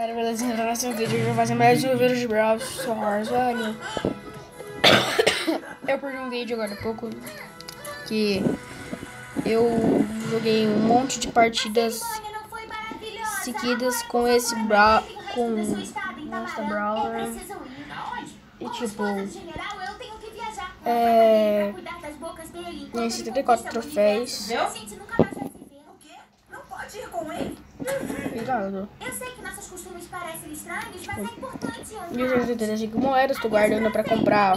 Galera, beleza? Entrando nesse vídeo, eu vou fazer mais um vídeo de Brawl Stars, velho. Eu perdi um vídeo agora há pouco que eu joguei um monte de partidas seguidas com esse Brawl, com nossa Brawler. E tipo, é, tem 74 troféus. Não pode ir com ele. Obrigado. Eu sei que nossos costumes parecem estranhos, mas é importante os 75 moedas tô guardando pra comprar.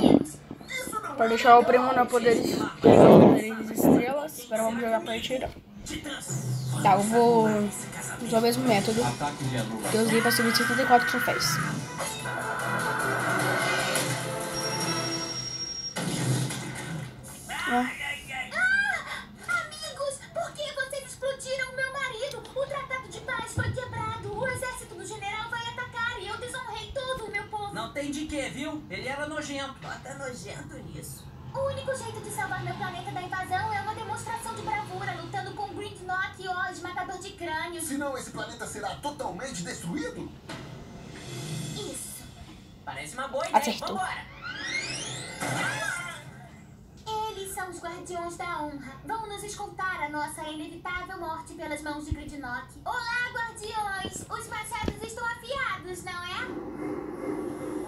Pra deixar o primo na poderes, poderes de estrelas. Agora vamos jogar a partida. Tá, eu vou usar o mesmo método que eu usei pra subir 74 troféus. Ah, quê, viu? Ele era nojento. Bota nojento nisso. O único jeito de salvar meu planeta da invasão é uma demonstração de bravura, lutando com Gridnock e Oz, matador de crânios. Senão esse planeta será totalmente destruído? Isso. Parece uma boa ideia. Acertou. Vambora. Eles são os guardiões da honra. Vão nos escoltar a nossa inevitável morte pelas mãos de Gridnock. Olá, guardiões! Os machados estão afiados, não é?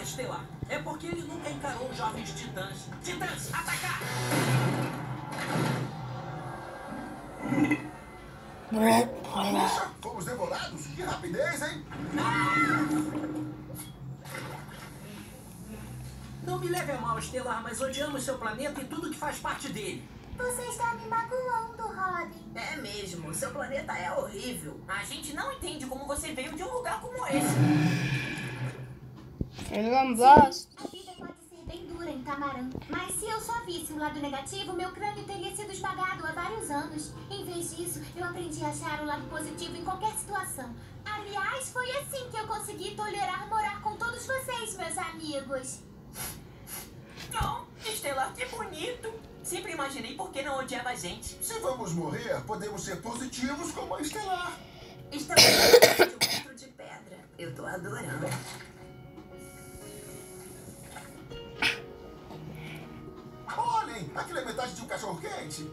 Estelar. É porque ele nunca encarou os jovens titãs. Titãs, atacar! Puxa, fomos devorados? Que rapidez, hein? Não me leve a mal, Estelar, mas odiamos seu planeta e tudo que faz parte dele. Você está me magoando, Robin. É mesmo, seu planeta é horrível. A gente não entende como você veio de um lugar como esse. Ele Blast. A vida pode ser bem dura em Tamarã. Mas se eu só visse o lado negativo, meu crânio teria sido esmagado há vários anos. Em vez disso, eu aprendi a achar o lado positivo em qualquer situação. Aliás, foi assim que eu consegui tolerar morar com todos vocês, meus amigos. Oh, Estelar, que bonito. Sempre imaginei por que não odiava a gente. Se vamos morrer, podemos ser positivos como a Estelar. Estamos de um de pedra. Eu tô adorando. Aquilo é metade de um cachorro quente.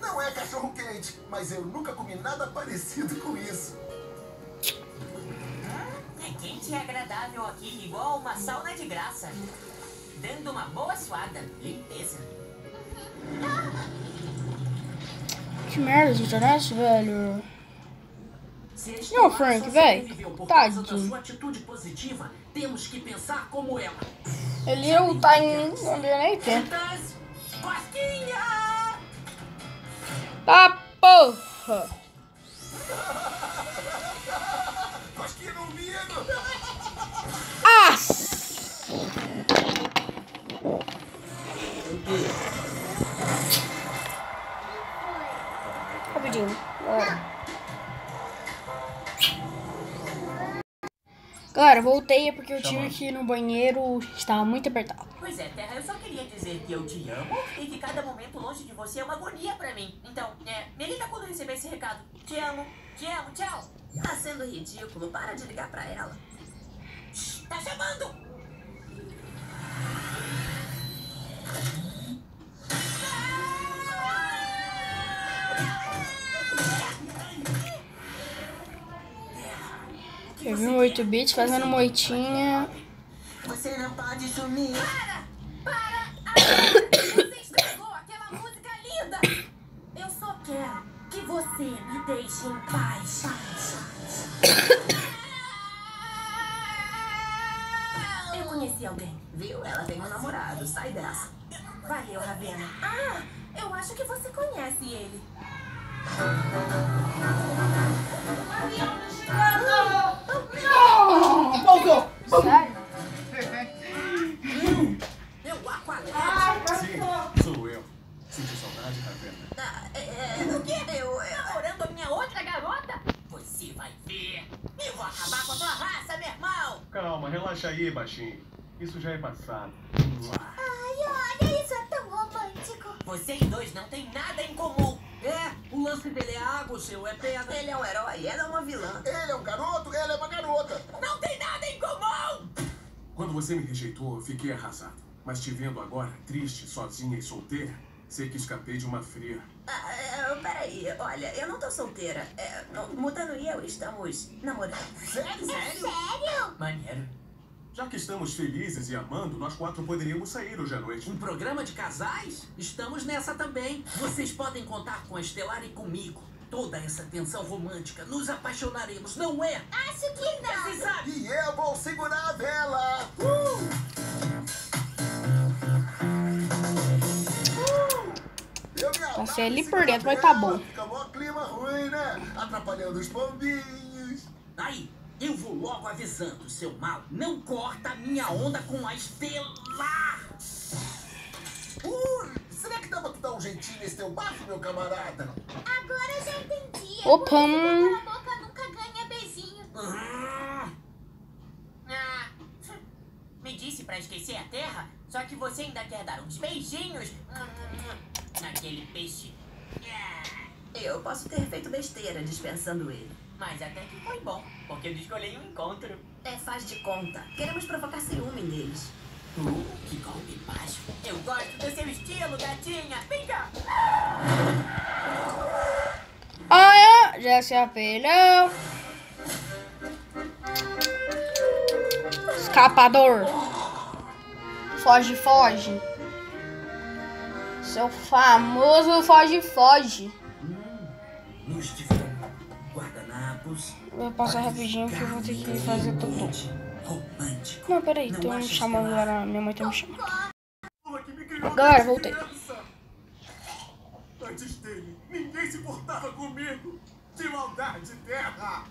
Não é cachorro quente, mas eu nunca comi nada parecido com isso. É quente e agradável aqui, igual uma sauna de graça. Dando uma boa suada. Limpeza. Que merda de internet, velho. Não, Frank, da Tadinho. sua atitude positiva, temos que pensar como ela. Ele é o time não deu nem tempo. Cosquinha! Tá porra. Que no umbigo! Ah! Galera, voltei porque eu tive que ir no banheiro, estava muito apertado. Pois é, Terra, eu só queria dizer que eu te amo e que cada momento longe de você é uma agonia pra mim. Então, é, me liga quando receber esse recado. Te amo, te amo, tchau. Tá sendo ridículo. Para de ligar pra ela. Shh, tá chamando! Eu vi um 8 bits fazendo moitinha. Você não pode sumir. Você estragou aquela música linda! Eu só quero que você me deixe em paz. Eu conheci alguém, viu? ela tem um namorado. Sai dessa. Valeu, Ravena. Ah, eu acho que você conhece ele. Sério? Meu aqualete. Sim, sou eu. Senti saudade. Ah, é, é, o quê? Eu, eu, Namorando a minha outra garota? Você vai ver. Eu vou acabar com a tua raça, meu irmão. Calma, relaxa aí, baixinho. Isso já é passado. Ai, olha, isso é tão romântico. Vocês dois não têm nada em comum. É, o lance dele é água, o seu é pedra. Ele é um herói, ela é uma vilã. Ele é um garoto, ela é uma garota. Não tem nada em comum. Quando você me rejeitou, eu fiquei arrasado. Mas te vendo agora, triste, sozinha e solteira, sei que escapei de uma fria. Ah, é, peraí, olha, eu não tô solteira. É, no- Mutano e eu estamos namorando. Sério? Sério? Maneiro. Já que estamos felizes e amando, nós quatro poderíamos sair hoje à noite. Um programa de casais? Estamos nessa também. Vocês podem contar com a Estelar e comigo. Toda essa tensão romântica. Nos apaixonaremos, não é? Acho que não. Sabem. E eu vou segurar a vela! Eu me amarro Passei ali por dentro, mas tá bom. Fica mó clima ruim, né? Atrapalhando os pombinhos. Aí, eu vou logo avisando, seu mal. Não corta a minha onda com a Estelar. Uh, será que dar um jeitinho nesse teu bafo, meu camarada? Agora eu já entendi. É Opa, que hum. aquela boca nunca ganha beijinho. Ah, Ah, me disse pra esquecer a terra, só que você ainda quer dar uns beijinhos naquele peixe. Ah, Eu posso ter feito besteira dispensando ele. Mas até que foi bom, porque eu escolhi um encontro. É, faz de conta. Queremos provocar ciúme neles. Uh, que golpe baixo. Eu gosto do seu estilo, gatinha. Vem cá. Olha, já se apelhou. Escapador. Foge, foge. Seu famoso foge, foge. fogo, guardanapos. Vou passar rapidinho que eu vou ter que fazer tudo. Romântico. Não, peraí, me acho chamando agora. Minha mãe tá me chamando. Que Galera, voltei. criança. Antes dele, ninguém se portava comigo. De maldade, terra.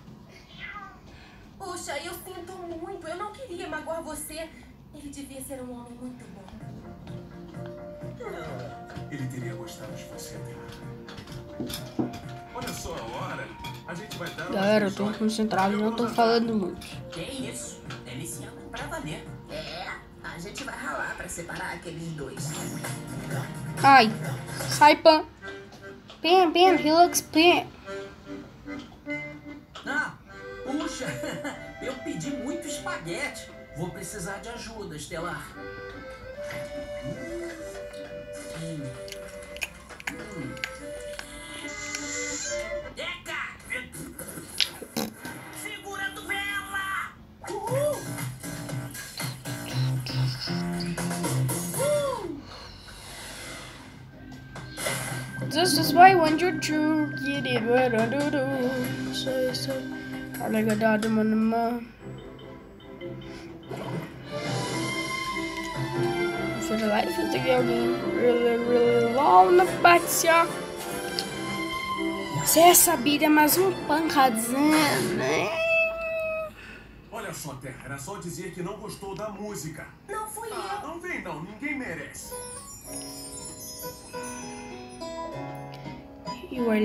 Puxa, eu sinto muito. Eu não queria magoar você. Ele devia ser um homem muito bom. Ele teria gostado de você, terra. Olha só a hora. A gente vai dar Galera, eu tô concentrado e não tô falando muito. Separar aqueles dois. Ai, sai, Pan. Pan, Pan, he looks Pan. Ah, puxa, eu pedi muito espaguete. Vou precisar de ajuda, Estelar. Hum. Why when you true, get it right under the say say. I like a dad the man. For the life of the game, really, really long na. Você sabia mais um pancadinho, né? Olha só, Terra, era só dizer que não gostou da música. Não fui Ah, eu. não vem não, ninguém merece. You are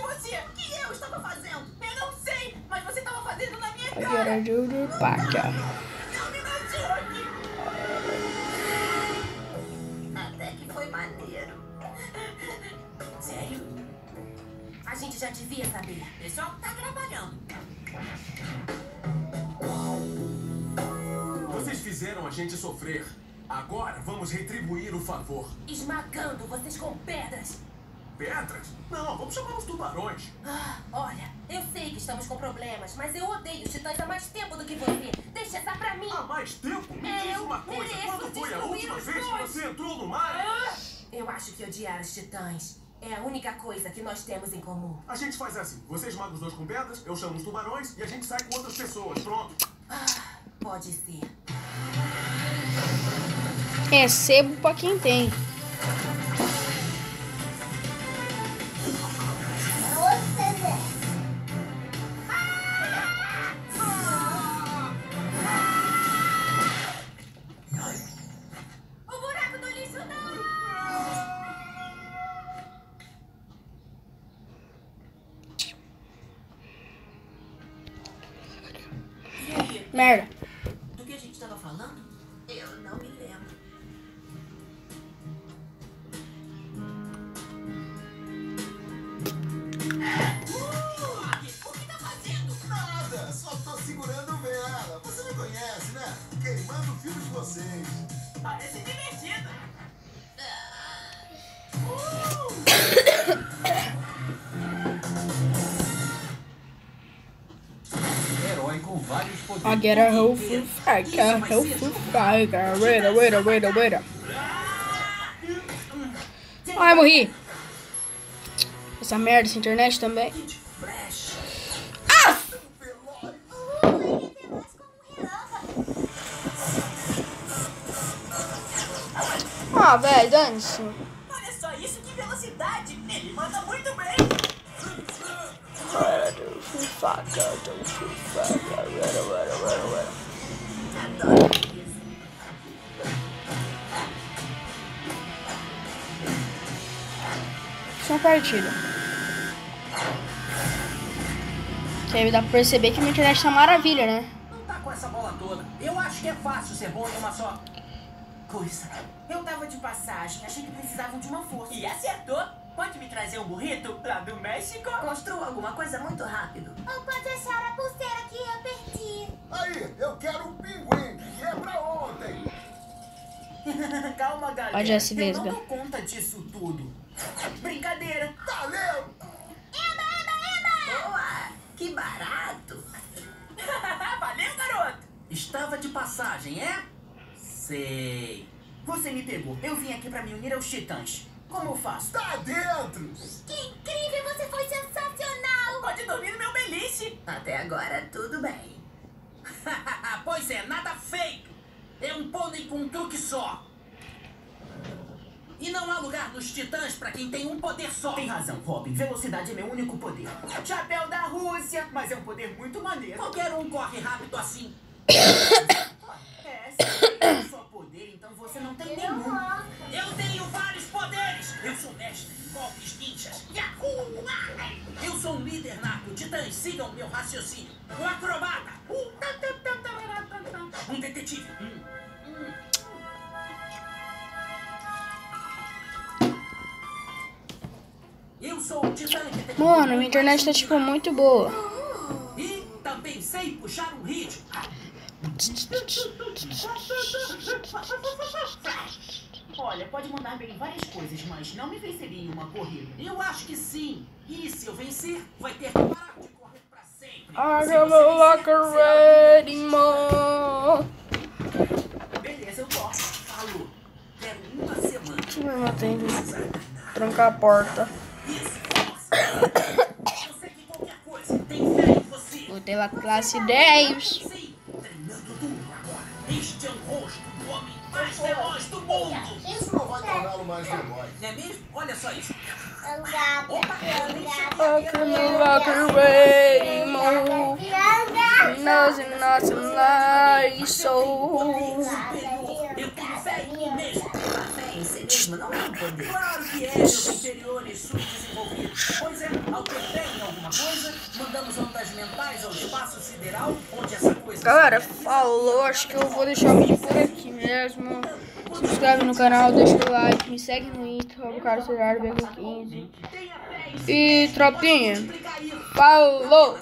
você. O que eu estava fazendo? Eu não sei, mas você tava fazendo na minha cara. Paca. Favor. Esmagando vocês com pedras. Pedras? Não, vamos chamar os tubarões. Ah, olha, eu sei que estamos com problemas, mas eu odeio os titãs há mais tempo do que você. Deixa essa pra mim. Há mais tempo? Me É, diz eu uma coisa. Quando foi a última vez que você entrou no mar? Ah, eu acho que odiar os titãs é a única coisa que nós temos em comum. A gente faz assim. Você esmaga os dois com pedras, eu chamo os tubarões e a gente sai com outras pessoas. Pronto. Ah, pode ser. Recebo pra quem tem. I get a whole food faca, whole food faca. Waita, waita, waita, waita. Ai, morri. Essa merda, essa internet também. Relâmpago. Ah, velho, dane-se. Olha só isso, que velocidade. Ele manda muito bem. Food faca, food faca. Waita, waita, waita. Adoro isso. Só uma partida. Que aí dá pra perceber que minha internet tá maravilha, né? Não tá com essa bola toda. Eu acho que é fácil ser bom em uma só coisa. Eu tava de passagem, achei que precisavam de uma força. E acertou. Pode me trazer um burrito lá do México? Construa alguma coisa muito rápido. Ou pode achar a pulseira que eu perdi. Aí, eu quero um pinguim, que é pra ontem. Calma, galera. Ó, Jesse Eu não dou conta disso tudo. Brincadeira. Valeu! Boa! Que barato! Valeu, garoto. Estava de passagem, é? Sei. Você me pegou. Eu vim aqui pra me unir aos titãs. Como eu faço? Tá dentro! Que incrível, você foi sensacional. Pode dormir no meu beliche. Até agora, tudo bem. pois é, nada feito. É um pônei com um truque só. E não há lugar nos titãs pra quem tem um poder só. Tem razão, Robin. Velocidade é meu único poder. Chapéu da Rússia, mas é um poder muito maneiro. Qualquer um corre rápido assim. É, sim. É só poder, então você não tem Eu nenhum. Eu sou mestre em golpes ninjas. Yahoo! Eu sou um líder nato. Titãs, sigam meu raciocínio. Um acrobata. Um detetive. Hum, hum. Eu sou o titã detetive. Mano, minha internet tá, tipo, muito boa. E também sei puxar um ritmo. Olha, pode mandar bem em várias coisas, mas não me venceria em uma corrida. Eu acho que sim. E se eu vencer, vai ter que parar de correr pra sempre. I got vencer, locker ready, mano. Beleza, eu topo. Falou. Quero uma semana. Meu irmão tem que trancar a porta. Isso, força. Eu sei que qualquer coisa tem fé em você. Botei lá classe 10. Não é mesmo? Olha só isso. É um gato, Opa, é um gato. I got a locker ready, mano. É um gato. knows in nossa life so. Eu tenho fé em mim mesmo. Fé em si mesmo não é um poder. Claro que é, meus inferiores subdesenvolvidos. Pois é, ao ter fé em alguma coisa, mandamos ondas mentais ao espaço sideral, onde essa coisa... Galera, falou. Acho que eu vou deixar o vídeo por aqui mesmo. Se inscreve no canal, deixa o like, me segue no Insta, cara celular BQ15. Tenha fé em si E tropinha, falou!